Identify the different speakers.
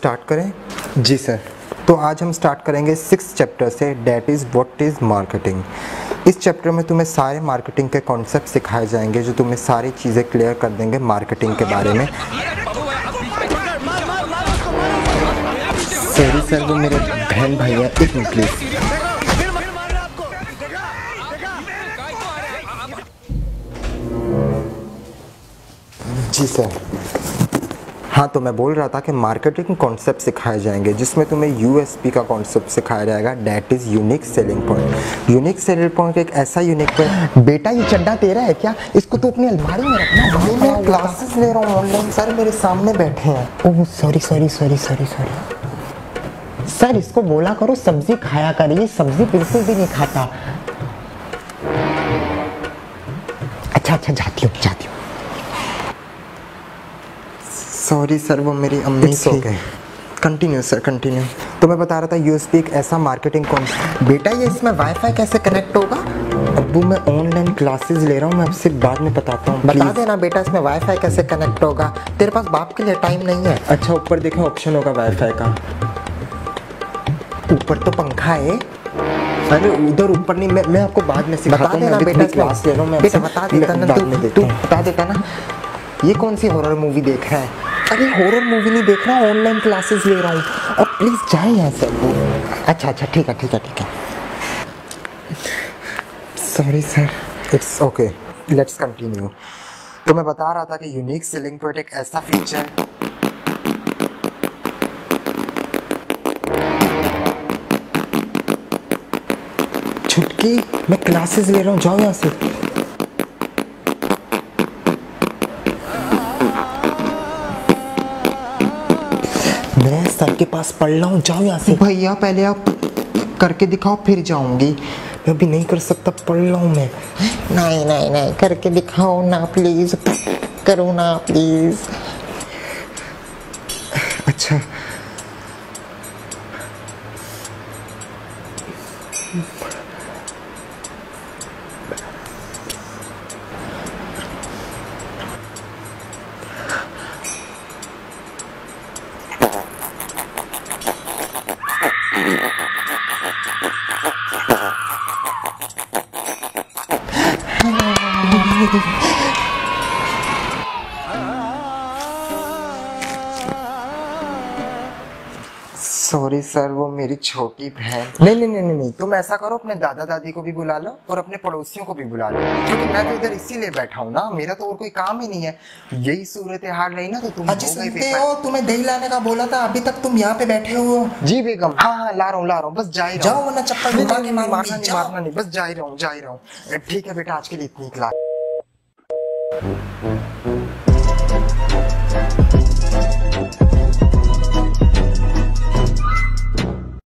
Speaker 1: Start करें?
Speaker 2: जी sir
Speaker 1: तो आज हम स्टार्ट करेंगे सिक्स चैप्टर से that is what is marketing इस चैप्टर में तुम्हें सारे मार्केटिंग के कॉन्सेप्ट सिखाए जाएँगे जो तुम्हें सारी चीज़ें क्लियर कर देंगे मार्केटिंग के बारे में।
Speaker 2: सॉरी सर वो मेरे बहन भाई हैं एक मिनट प्लीज़
Speaker 1: जी सर हाँ तो मैं बोल रहा था कि मार्केटिंग कॉन्सेप्ट सिखाए जाएँगे, जिसमें तुम्हें यूएसपी का कॉन्सेप्ट सिखाया जाएगा। That is unique selling point unique selling point एक ऐसा यूनिक पॉइंट
Speaker 2: बेटा, ये चड्डा तेरा है क्या? इसको तू अपनी अलमारी में रखना
Speaker 1: भाई मैं क्लासेस ले रहा हूँ ऑनलाइन सर मेरे सामने बैठे हैं।
Speaker 2: ओह sorry sorry sorry sorry sorry sir इसको बोला करो, सब्ज़ी खाया कर ये सब्ज़ी बिल्कुल भी नहीं खाता। अच्छा अच्छा जाती हूँ जाती हूँ।
Speaker 1: सॉरी सर वो मेरी अम्मी थी
Speaker 2: okay.
Speaker 1: कंटिन्यू सर कंटिन्यू तो मैं बता रहा था यूएसपी एक ऐसा मार्केटिंग कौन
Speaker 2: बेटा ये इसमें वाईफाई कैसे कनेक्ट होगा?
Speaker 1: अबू मैं ऑनलाइन क्लासेस ले रहा हूँ मैं आपसे बाद में बताता हूँ।
Speaker 2: बता देना बेटा इसमें वाईफाई कैसे कनेक्ट होगा? तेरे पास बाप के लिए टाइम नहीं है।
Speaker 1: अच्छा ऊपर देखो ऑप्शन होगा वाईफाई का।
Speaker 2: ऊपर तो पंखा है।
Speaker 1: अरे उधर ऊपर नहीं मैं मैं आपको बाद में सिखाता
Speaker 2: बता
Speaker 1: हूँ
Speaker 2: बेटा
Speaker 1: क्लास ले रहा हूँ मैं
Speaker 2: बता देता ना तू बता देता ना ये कौन सी हॉरर मूवी देख रहा है?
Speaker 1: अरे हॉरर मूवी नहीं देख रहा हूँ ऑनलाइन क्लासेस ले रहा हूँ।
Speaker 2: अब प्लीज़ जाए यहाँ से। अच्छा अच्छा ठीक है ठीक है ठीक है।
Speaker 1: Sorry sir it's okay let's continue तो मैं बता रहा था कि यूनिक सेलिंग पॉइंट एक ऐसा फीचर है छुटकी, मैं क्लासेस ले रहा हूँ, जाओ यहाँ से।
Speaker 2: मैं सर के पास पढ़ रहा हूँ जाओ यहाँ से।
Speaker 1: भैया पहले आप करके दिखाओ फिर जाऊँगी।
Speaker 2: मैं अभी नहीं कर सकता पढ़ रहा हूँ मैं। नहीं नहीं नहीं करके दिखाओ ना प्लीज़ करो ना प्लीज़
Speaker 1: अच्छा। सॉरी सर वो मेरी छोटी बहन। नहीं नहीं नहीं नहीं तुम ऐसा करो अपने दादा दादी को भी बुला लो और अपने पड़ोसियों को भी बुला लो। क्योंकि मैं तो इधर इसीलिए बैठा हूँ ना मेरा तो और कोई काम ही नहीं है। यही सूरत हाल रही ना तो तुम हो
Speaker 2: सुनते हो तुम्हें दही लाने का बोला था अभी तक तुम यहाँ पे बैठे हो।
Speaker 1: जी बेगम। हाँ हाँ ला रहा हूँ ला रहा हूँ बस जा ही रहा
Speaker 2: जाओ
Speaker 1: हूँ।
Speaker 2: वरना चप्पल
Speaker 1: मारना नहीं मारना नहीं बस जा ही रहा हूँ जा ही रहा हूँ। ठीक है बेटा आज के लिए इतनी क्लास